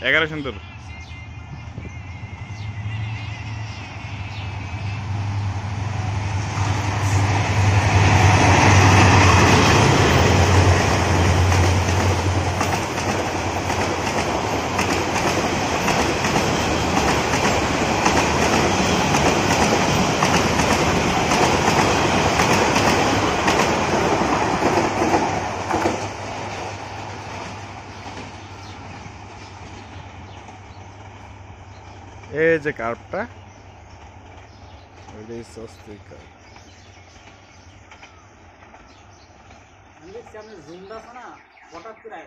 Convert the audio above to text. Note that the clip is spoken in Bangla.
É garagem do Dudu. এই যে কার্পটা ওইটাই স্বস্তিক কার্প জুমটা আছে না হঠাৎ করে।